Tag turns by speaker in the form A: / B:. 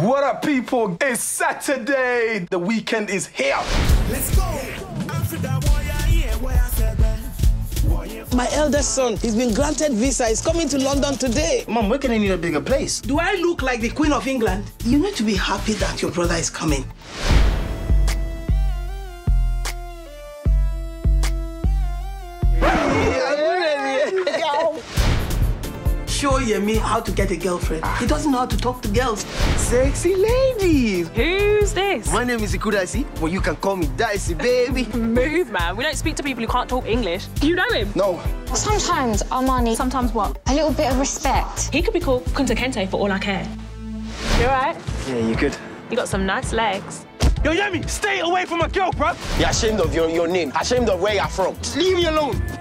A: What up, people? It's Saturday. The weekend is here.
B: Let's go.
C: My eldest son, he's been granted visa. He's coming to London today.
D: Mom, we're gonna need a bigger place.
C: Do I look like the Queen of England? You need to be happy that your brother is coming. Show Yemi how to get a girlfriend. He doesn't know how to talk to girls.
D: Sexy ladies.
E: Who's this?
D: My name is Ikudasi, but you can call me Dicey, baby.
E: Move, man. We don't speak to people who can't talk English. Do you know him?
D: No.
F: Sometimes Armani,
E: Sometimes what?
F: a little bit of respect.
E: He could be called Kunta Kinte for all I care. You alright?
D: Yeah, you good?
E: You got some nice legs.
A: Yo, Yemi, stay away from my girl, bruv.
G: You're ashamed of your, your name, ashamed of where you're from.
D: Leave me alone. Ow!